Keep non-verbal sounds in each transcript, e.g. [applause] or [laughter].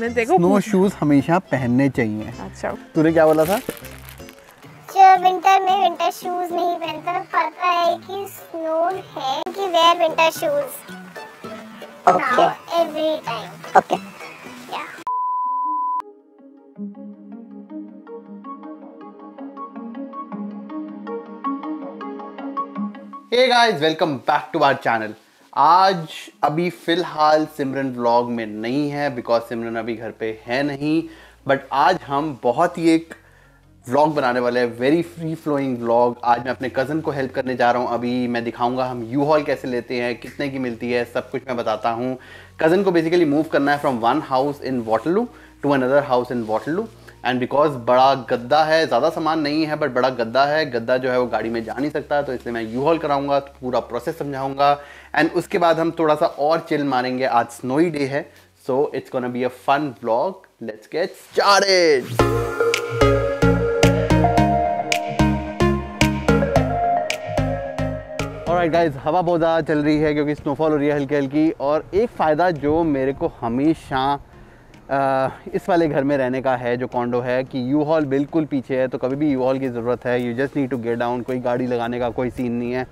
मैं देखो snow shoes हमेशा पहनने चाहिए। अच्छा। तूने क्या बोला था? विंटर में विंटर शूज़ नहीं पहनता? पता है कि स्नो है कि wear winter shoes Okay. Every time Okay. या hey guys welcome back to our channel आज अभी फ़िलहाल सिमरन व्लॉग में नहीं है बिकॉज़ सिमरन अभी घर पे है नहीं बट आज हम बहुत ही एक व्लॉग बनाने वाले हैं वेरी फ्री फ्लोइंग व्लॉग। आज मैं अपने कज़न को हेल्प करने जा रहा हूँ, अभी मैं दिखाऊँगा हम यू हॉल कैसे लेते हैं, कितने की मिलती है, सब कुछ मैं बताता हूँ। कज़न को बेसिकली मूव करना है from one house in Waterloo to another house in Waterloo and because बड़ा गद्दा है, ज़्यादा सामान नहीं है बट बड़ा गद्दा है, गद्दा जो है वो गाड़ी में जा नहीं सकता तो इसलिए मैं यू हॉल कराऊँगा तो पूरा प्रोसेस समझाऊँगा। एंड उसके बाद हम थोड़ा सा और चिल मारेंगे, आज स्नोई डे है so it's gonna be a fun vlog let's get started alright guys हवा बहुत ज़्यादा चल रही है क्योंकि स्नोफॉल हो रही है हल्की हल्की और एक फ़ायदा जो मेरे को हमेशा इस वाले घर में रहने का है, जो कॉन्डो है, कि यू हॉल बिल्कुल पीछे है तो कभी भी यू हॉल की ज़रूरत है। You just need to get down कोई गाड़ी लगाने का कोई सीन नहीं है।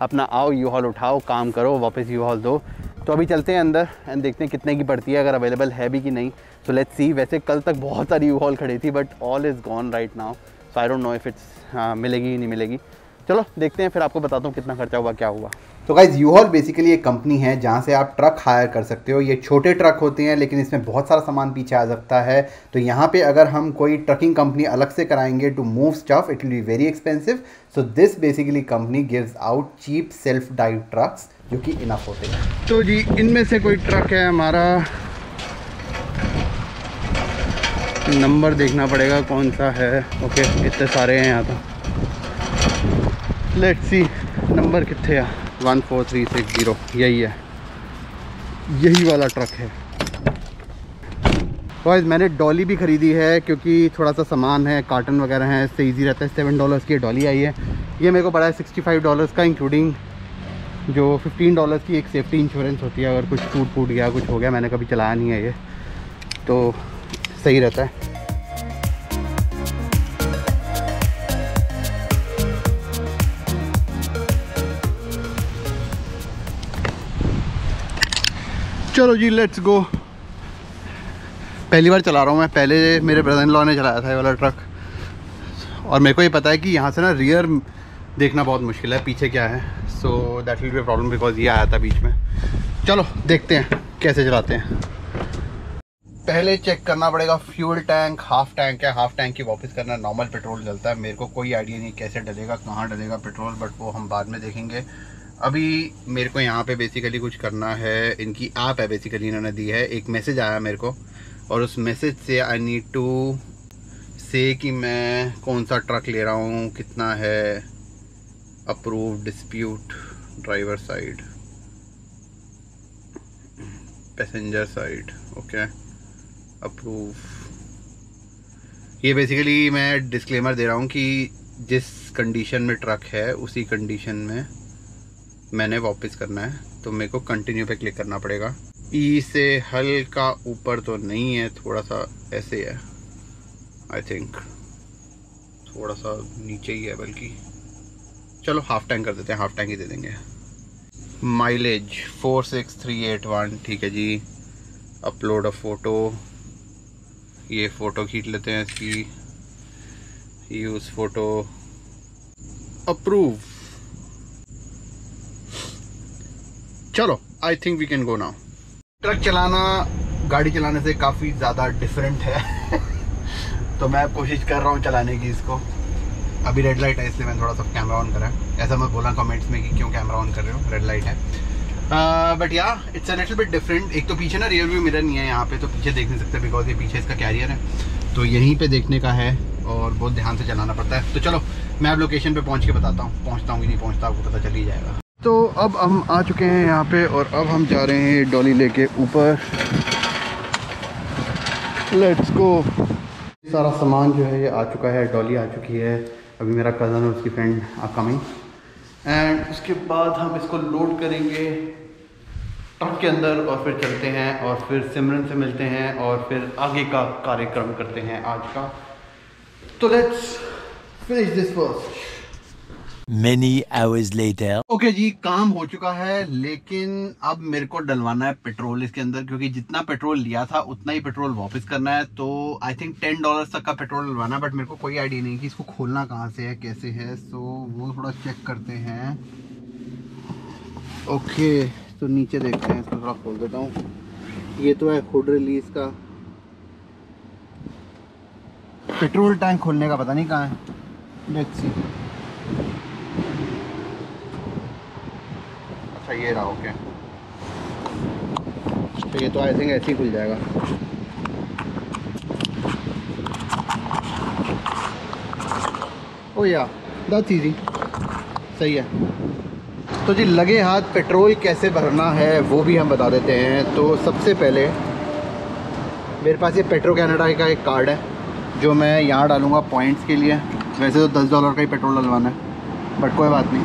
अपना आओ यू हॉल उठाओ, काम करो, वापस यू हॉल दो। तो अभी चलते हैं अंदर एंड देखते हैं कितने की पड़ती है, अगर अवेलेबल है भी कि नहीं। सो लेट्स सी वैसे कल तक बहुत सारी यू हॉल खड़ी थी but all is gone right now so I don't know if it's मिलेगी, नहीं मिलेगी। चलो देखते हैं फिर आपको बताता हूँ कितना खर्चा हुआ क्या हुआ। तो गाइज़ यू हॉल बेसिकली एक कंपनी है जहाँ से आप ट्रक हायर कर सकते हो। ये छोटे ट्रक होते हैं लेकिन इसमें बहुत सारा सामान पीछे आ सकता है। तो यहाँ पे अगर हम कोई ट्रकिंग कंपनी अलग से कराएँगे to move stuff it will be very expensive so this basically company gives out cheap self drive trucks जो कि इनफ होते हैं। तो जी इनमें से कोई ट्रक है हमारा। नंबर देखना पड़ेगा कौन सा है। ओके इतने सारे हैं यहाँ तो। लेट्स सी नंबर कितने आ one four three six zero यही है। यही वाला ट्रक है। गाइस मैंने डॉली भी ख़रीदी है क्योंकि थोड़ा सा सामान है कार्टन वगैरह है, इससे ईजी रहता है। सेवन डॉलर्स की डॉली आई है। ये मेरे को पड़ा है सिक्सटी फाइव डॉलर्स का इंक्लूडिंग जो फिफ्टीन डॉलर्स की एक सेफ्टी इंश्योरेंस होती है। अगर कुछ टूट फूट गया, कुछ हो गया, मैंने कभी चलाया नहीं है ये। तो सही रहता है। चलो जी लेट्स गो पहली बार चला रहा हूँ मैं। पहले मेरे ब्रदर इन लॉ ने चलाया था ये वाला ट्रक और मेरे को ये पता है कि यहाँ से ना रियर देखना बहुत मुश्किल है, पीछे क्या है। So that will be problem because ये आया था बीच में। चलो, देखते हैं कैसे चलाते हैं। पहले चेक करना पड़ेगा फ्यूल टैंक हाफ़ टैंक है। हाफ़ टैंक की वापस करना नॉर्मल पेट्रोल डलता है। मेरे को कोई आइडिया नहीं कैसे डलेगा, कहाँ डलेगा पेट्रोल बट वो हम बाद में देखेंगे। अभी मेरे को यहाँ पे बेसिकली कुछ करना है। इनकी ऐप है बेसिकली इन्होंने दी है। एक मैसेज आया मेरे को और उस मैसेज से आई नीड टू से कि मैं कौन सा ट्रक ले रहा हूँ, कितना है approve dispute driver side passenger side okay approve ये बेसिकली मैं डिस्क्लेमर दे रहा हूँ कि जिस कंडीशन में ट्रक है, उसी कंडीशन में मैंने वापस करना है तो मेरे को कंटिन्यू पे क्लिक करना पड़ेगा। ई से हल्का ऊपर तो नहीं है थोड़ा सा ऐसे है आई थिंक थोड़ा सा नीचे ही है बल्कि। चलो हाफ़ टैंक कर देते हैं हाफ़ टैंक ही दे देंगे। Mileage four six three eight one ठीक है जी। अपलोड अ फ़ोटो ये फ़ोटो खींच लेते हैं इसकी। यूज़ फ़ोटो अप्रूव चलो I think we can go now truck चलाना, गाड़ी चलाने से काफ़ी ज़्यादा डिफरेंट है। [laughs] तो मैं कोशिश कर रहा हूँ चलाने की इसको। अभी रेड लाइट है, इसलिए मैंने थोड़ा सा कैमरा ऑन करा ऐसा मैं बोला कमेंट्स में कि क्यों कैमरा ऑन कर रहे हो रेड लाइट है। But yeah it's a little bit different एक तो पीछे ना रियर व्यू मिरर नहीं है यहाँ पे तो पीछे देख नहीं सकते बिकॉज़ ये पीछे इसका कैरियर है। तो यहीं पे देखने का है और बहुत ध्यान से चलाना पड़ता है। तो चलो, मैं अब लोकेशन पे पहुँच के बताता हूँ। पहुँचता हूँ कि नहीं पहुँचता, आपको पता चल ही जाएगा। तो अब हम आ चुके हैं यहाँ पे और अब हम जा रहे हैं डॉली लेके ऊपर। लेट्स गो सारा सामान जो है ये आ चुका है, डॉली आ चुकी है। अभी मेरा कज़न और उसकी फ्रेंड आ कमिंग एंड उसके बाद हम इसको लोड करेंगे ट्रक के अंदर और फिर चलते हैं और फिर सिमरन से मिलते हैं और फिर आगे का कार्यक्रम करते हैं आज का। तो let's finish this first Many hours later. Okay जी, काम हो चुका है, लेकिन अब मेरे को डलवाना है पेट्रोल इसके अंदर, क्योंकि जितना पेट्रोल लिया था, उतना ही पेट्रोल वापस करना है। तो आई थिंक टेन डॉलर तक का पेट्रोल डलवाना है बट मेरे को कोई आइडिया नहीं कि इसको खोलना कहाँ से है, कैसे है। सो वो थोड़ा चेक करते हैं। ओके तो नीचे देखते हैं, इसको थोड़ा खोल देता हूँ। ये तो है हुड रिलीज़ का। पेट्रोल टैंक खोलने का पता नहीं कहाँ है। लेट्स सी अच्छा ये रहा ओके तो ये तो आई थिंक ऐसे ही खुल जाएगा। ओ या दैट्स इजी सही है। तो जी, लगे हाथ पेट्रोल कैसे भरना है, वो भी हम बता देते हैं। तो सबसे पहले, मेरे पास ये पेट्रो कनाडा का एक कार्ड है, जो मैं यहाँ डालूँगा पॉइंट्स के लिए। वैसे तो दस डॉलर का ही पेट्रोल डलवाना है। बट कोई बात नहीं।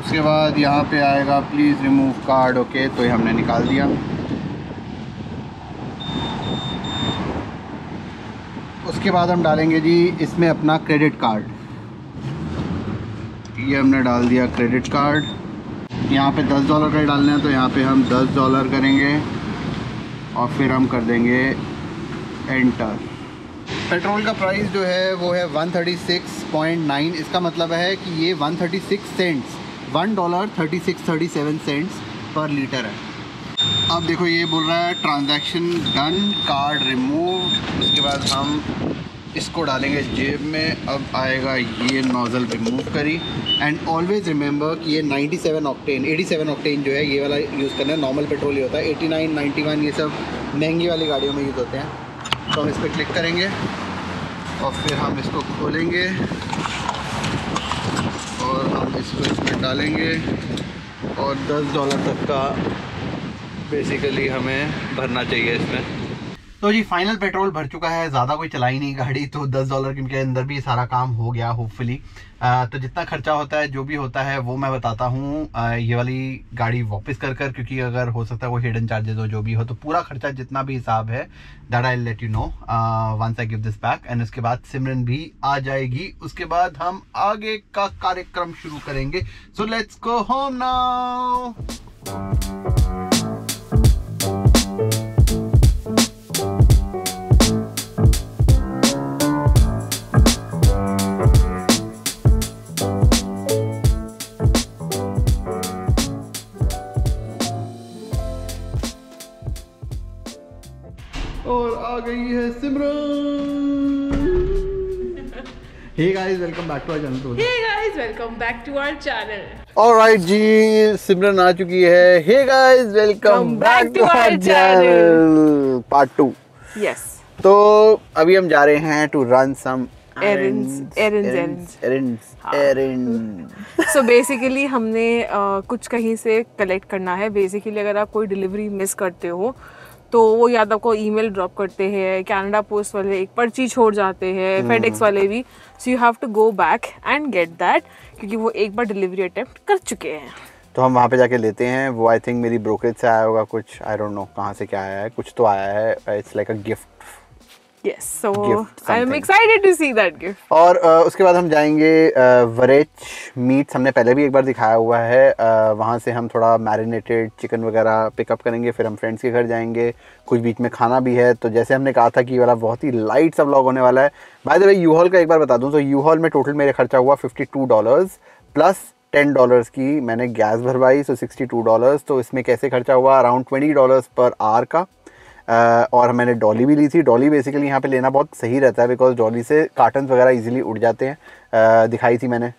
उसके बाद यहाँ पे आएगा प्लीज़ रिमूव कार्ड ओके तो ये हमने निकाल दिया। उसके बाद हम डालेंगे जी इसमें अपना क्रेडिट कार्ड ये हमने डाल दिया क्रेडिट कार्ड यहाँ पे दस डॉलर का डालना है तो यहाँ पे हम दस डॉलर करेंगे और फिर हम कर देंगे एंटर पेट्रोल का प्राइस जो है वो है 136.9 इसका मतलब है कि ये 136 cents one dollar thirty six thirty seven cents per litre है। अब देखो ये बोल रहा है ट्रांजैक्शन डन कार्ड रिमूव उसके बाद हम इसको डालेंगे जेब में। अब आएगा ये नोज़ल रिमूव करी। एंड ऑलवेज़ रिमेंबर कि ये 97 ऑक्टेन 87 ऑक्टेन जो है, ये वाला यूज़ करना है। नॉर्मल पेट्रोल ही होता है। 89 91 ये सब महँगी वाली गाड़ियों में यूज़ होते हैं। तो हम इस पर क्लिक करेंगे और फिर हम इसको खोलेंगे और हम इसको इसमें डालेंगे और 10 डॉलर तक का बेसिकली हमें भरना चाहिए इसमें। तो जी फाइनल पेट्रोल भर चुका है, ज़्यादा कोई चलाई नहीं गाड़ी तो 10 डॉलर के अंदर भी सारा काम हो गया होपफुली तो जितना खर्चा होता है, जो भी होता है, वो मैं बताता हूँ ये वाली गाड़ी वापस कर कर, क्योंकि अगर हो सकता है वो हिडन चार्जेस हो, जो भी हो तो पूरा खर्चा जितना भी हिसाब है that I let you know once I give this back and उसके बाद सिमरन भी आ जाएगी। उसके बाद हम आगे का कार्यक्रम शुरू करेंगे। So let's go home now hey guys welcome back to our channel hey guys welcome back to our channel alright जी सिमरन आ चुकी है। Hey guys welcome back to our channel part 2 yes तो अभी हम जा रहे हैं to run some errands errands errands errands errands. so हमने uh, कुछ कहीं से कलेक्ट करना है। बेसिकली अगर आप कोई डिलीवरी मिस करते हो तो वो या तो आपको ईमेल ड्रॉप करते हैं कनाडा पोस्ट वाले एक पर्ची छोड़ जाते हैं फेडेक्स हम्म। वाले भी। So you have to go back and get that क्योंकि वो एक बार डिलीवरी अटेम्प्ट कर चुके हैं। तो हम वहाँ पे जाके लेते हैं। वो आई थिंक मेरी ब्रोकरेज से आया होगा कुछ। आई डोंट नो कहाँ से क्या आया है। कुछ तो आया है। It's like a gift Yes, so I am excited to see that gift. और uh, उसके बाद हम जाएँगे वरेच मीट्स हमने पहले भी एक बार दिखाया हुआ है। uh, वहाँ से हम थोड़ा मैरिनेटेड चिकन वगैरह पिकअप करेंगे फिर हम फ्रेंड्स के घर जाएँगे। कुछ बीच में खाना भी है तो जैसे हमने कहा था कि ये वाला बहुत ही लाइट सा ब्लॉग होने वाला है। By the way you U Haul एक बार बता दूँ तो यू हॉल में टोटल मेरे खर्चा हुआ fifty two dollars plus ten dollars की मैंने गैस भरवाई सो सिक्सटी टू डॉलर्स तो इसमें कैसे खर्चा हुआ? Around twenty dollars per hour का। और मैंने डॉली भी ली थी। डॉली बेसिकली यहाँ पे लेना बहुत सही रहता है बिकॉज़ डॉली से कार्टन वगैरह इजीली उड़ जाते हैं। दिखाई थी मैंने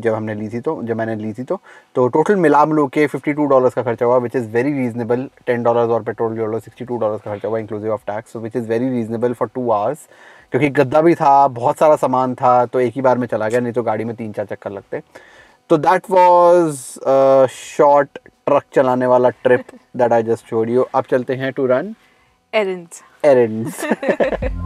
जब हमने ली थी तो जब मैंने ली थी तो। तो टोटल मिला मिलो के फिफ्टी टू डॉलर्स का खर्चा हुआ which is very reasonable ten dollars और पेट्रोल लो सिक्सटी टू डॉलर्स का खर्चा हुआ inclusive of tax which is very reasonable for two hours क्योंकि गद्दा भी था, बहुत सारा सामान था तो एक ही बार में चला गया, नहीं तो गाड़ी में तीन चार चक्कर लगते। तो दैट वॉज़ शॉर्ट ट्रक चलाने वाला trip that I just showed you अब चलते हैं टू रन एरेंड्स Errands. [laughs]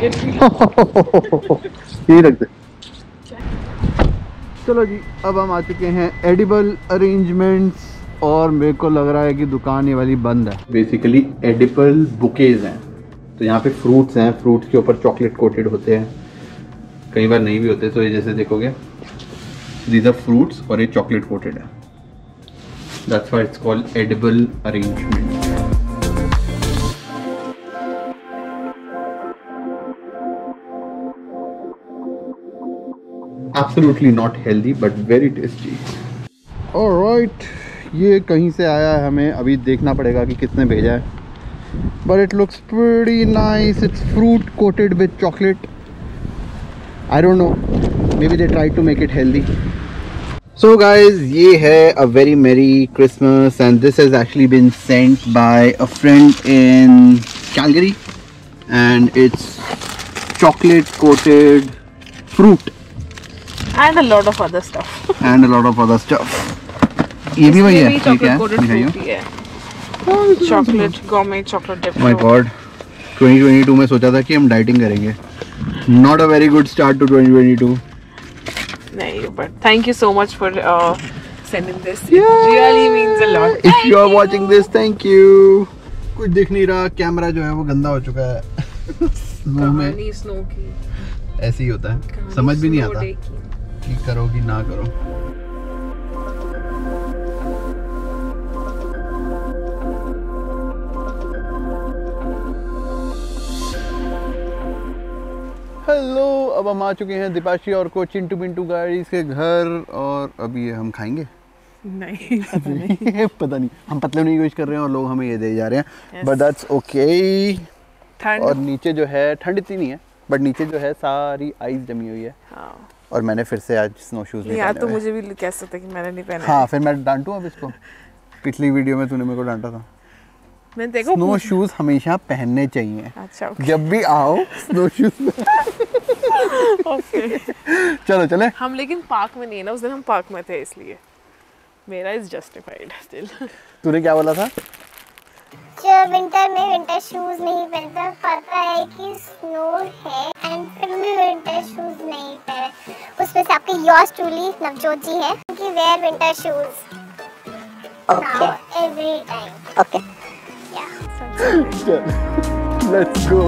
[laughs] यही रख दे। चलो जी, अब हम आ चुके हैं एडिबल अरेंजमेंट्स और मेरे को लग रहा है कि दुकान ये वाली बंद है। बेसिकली एडिबल बुकेज हैं। तो यहाँ पे फ्रूट्स हैं। फ्रूट्स के ऊपर चॉकलेट कोटेड होते हैं। कई बार नहीं भी होते तो ये जैसे देखोगे दीज आर फ्रूट्स और ये चॉकलेट कोटेड है। That's why it's called edible arrangement absolutely not healthy but very tasty alright ये कहीं से आया है हमें अभी देखना पड़ेगा कि किसने भेजा है but it looks pretty nice it's fruit coated with chocolate I don't know maybe they tried to make it healthy so guys ये है a very merry Christmas and this has actually been sent by a friend in Calgary and it's chocolate coated fruit and a lot of other stuff and a lot of other stuff ये भी वही है ठीक है दिखाइए। Chocolate gourmet chocolate my god 2022 में सोचा था कि हम डाइटिंग करेंगे। Not a very good start to 2022 नहीं but thank you so much for sending this. It really means a lot. If you are watching this thank you कुछ दिख नहीं रहा कैमरा जो है वो गंदा हो चुका है। [laughs] स्नो में। स्नो की। ऐसे ही होता है। समझ भी नहीं आता। की। करो कि ना करो। हेलो अब हम आ चुके हैं दीपाशी और को चिंटू पिंटू गाड़ी के घर और अभी ये हम खाएँगे? नहीं पता [laughs] नहीं। पता नहीं हम पतले नहीं यूज़ कर रहे हैं और लोग हमें ये दे जा रहे हैं. बट दैट्स ओके और नीचे जो है ठंड इतनी नहीं है। बट नीचे जो है सारी आइस जमी हुई है। हाँ। और मैंने फिर से आज स्नो शूज़ नहीं यार पहने तो मुझे भी कह सकते कि मैंने नहीं पहना। हाँ फिर मैं डांटू अब इसको? पिछली वीडियो में तूने मेरे को डांटा था। मैं देखो स्नो शूज़ हमेशा पहनने चाहिए। अच्छा okay. जब भी आओ स्नो शूज़ ओके चलो चले। हम लेकिन पार्क में नहीं है ना उस दिन हम पार्क में थे इसलिए। मेरा इज़ जस्टिफाइड स्टिल तूने क्या बोला था? जो विंटर में विंटर शूज़ नहीं पहनता। पता है कि स्नो है एंड फिर भी विंटर शूज़ नहीं पहने। उसमें से आपके योर्स ट्रूली नवजोत जी है। कि wear winter shoes okay every time okay या लेट्स गो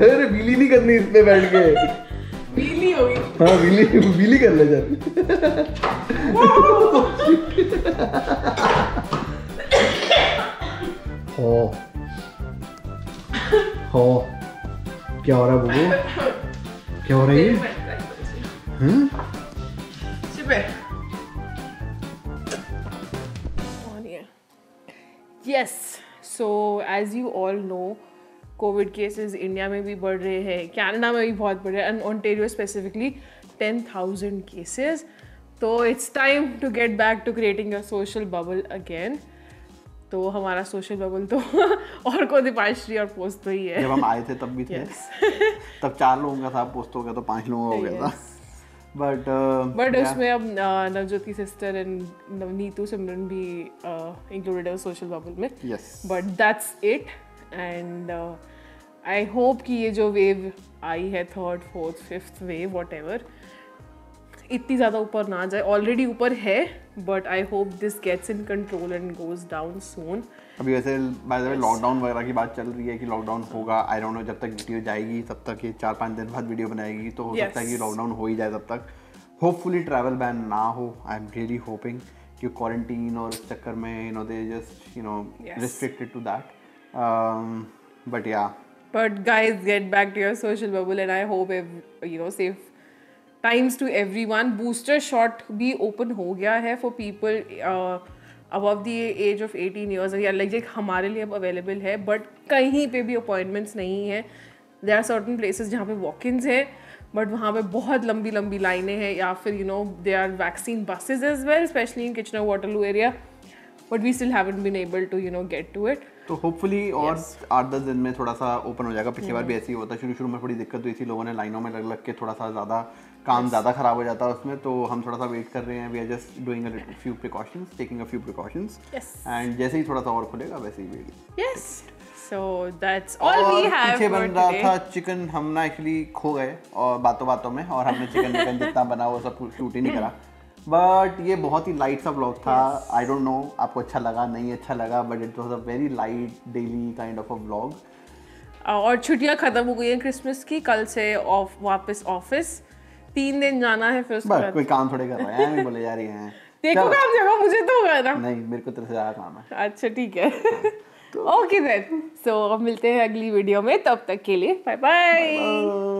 अरे व्हीली नहीं करनी इस पे बैठ के। पीली हो गई हाँ व्हीली व्हीली कर ले चल हो। हो। क्या हो रहा है बुबू? क्या हो रहा है ये? Hmm yes so as you all know COVID cases India में भी बढ़ रहे हैं कनाडा में भी बहुत बढ़ रहे हैं and Ontario specifically ten thousand cases तो it's time to get back to creating a social bubble again तो हमारा सोशल बबल तो [laughs] और को दीपाश्री और पोस्ट तो ही है। जब हम आए थे तब भी थे। Yes. [laughs] तब चार लोगों का था पोस्ट हो गया तो पाँच लोगों का हो गया था। बट बट [laughs] उसमें अब uh, नवजोत की सिस्टर एंड नीतू सिमरन भी इंक्लूडेड है सोशल बबल में। But that's it and I hope कि ये जो वेव आई है third fourth fifth wave whatever इतनी ज़्यादा ऊपर ना जाए। ऑलरेडी ऊपर है but I hope this gets in control and goes down soon अभी वैसे बाय द वे लॉकडाउन वगैरह की बात चल रही है कि लॉकडाउन होगा। आई डोंट नो जब तक वीडियो जाएगी तब तक ये चार पाँच दिन बाद वीडियो बनाएगी तो हो Yes. सकता है कि लॉकडाउन हो ही जाए तब तक। होपफुली ट्रैवल बैन ना हो। आई एम रियली होपिंग कि क्वारंटीन और इस चक्कर में you know they just you know restricted to that um, but yeah. But guys get back to your social bubble and i hope ev- you know safe times to everyone. Booster shot be open ho gaya hai for people uh, above the age of eighteen years या like हमारे लिए अब available है but कहीं पे भी appointments नहीं है. देर आर सर्टन प्लेसेज जहाँ पे वॉक इन्स हैं बट वहाँ पे बहुत लंबी लंबी लाइनें हैं या फिर you know they are vaccine buses as well specially in Kitchener Waterloo area but we still haven't been able to you know get to it तो होपफुली और आठ दस दिन में थोड़ा सा ओपन हो जाएगा। पिछली बार भी ऐसे ही होता शुरू शुरू में थोड़ी दिक्कत हुई थी लोगों ने लाइनों में लग लग के थोड़ा सा ज़्यादा काम ज़्यादा खराब हो जाता है उसमें तो हम थोड़ा सा वेट कर रहे हैं। We are just doing a few precautions taking a few precautions and जैसे ही थोड़ा सा और खुलेगा वैसे ही wait yes so that's all we have पीछे बन रहा था चिकन हम ना एक्चुअली खो गए और बातों बातों में और हमने चिकन चिकन जितना बना वो सब शूट ही नहीं करा बट ये बहुत ही लाइट सा ब्लॉग था। आई डोंट नो आपको अच्छा लगा नहीं अच्छा लगा but it was a very light daily kind of a blog और छुट्टियाँ खत्म हो गई हैं क्रिसमस की कल से ऑफ़ वापस ऑफ़िस तीन दिन जाना है फिर उसके बाद। कोई काम थोड़े कर रहे हैं नहीं बोले जा रही हैं। [laughs] देखो काम जगह मुझे तो होगा ना। नहीं मेरे को तेरे से ज़्यादा काम है। अच्छा ठीक है। ओके देन सो अब मिलते हैं अगली वीडियो में तब तक के लिए बाय बाय